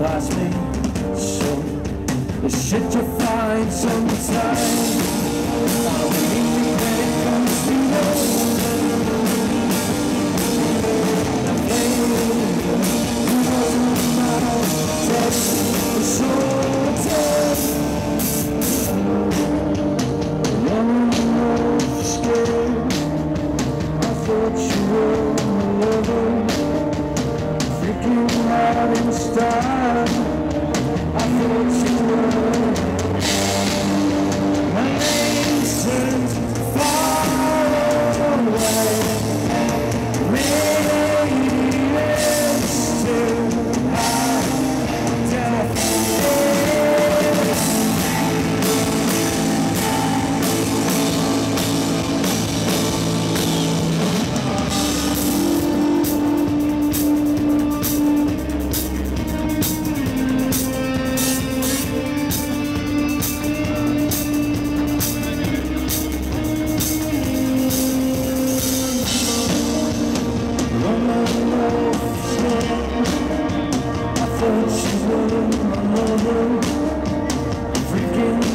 pass me soon. Shit you find sometimes. you haven't. I thought you were. she's wearing, my lover. Freaking